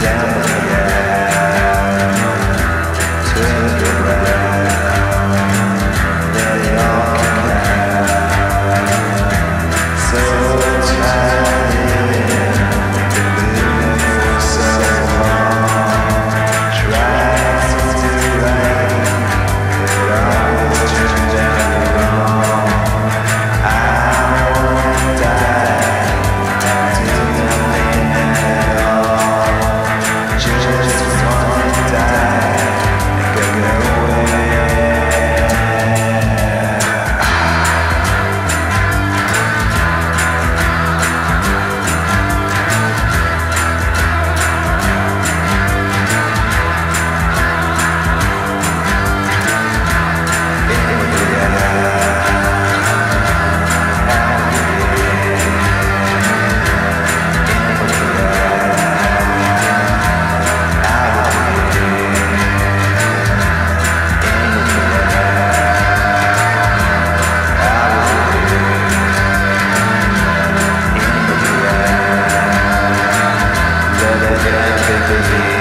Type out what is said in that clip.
down. I've been busy.